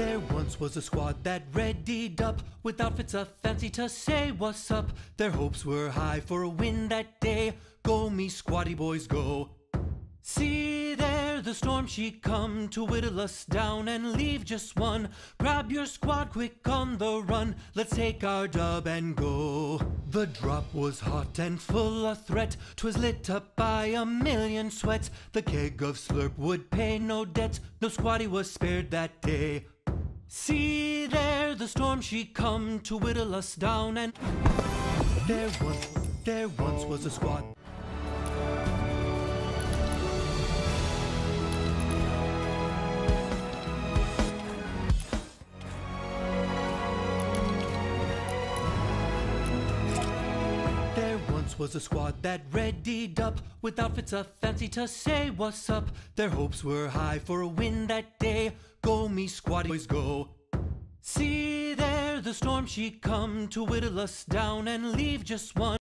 There once was a squad that readied up with outfits a fancy to say what's up. Their hopes were high for a win that day. Go me squatty boys go. See there, the storm she come to whittle us down and leave just one. Grab your squad quick on the run. Let's take our dub and go. The drop was hot and full of threat. 'Twas lit up by a million sweats. The keg of slurp would pay no debts. No squatty was spared that day. See there, the storm she come to whittle us down and there once, there once was a squad. There once was a squad that readied up with outfits a fancy to say what's up. Their hopes were high for a win that day. Go me squatty boys go. See there, the storm she come to whittle us down and leave just one.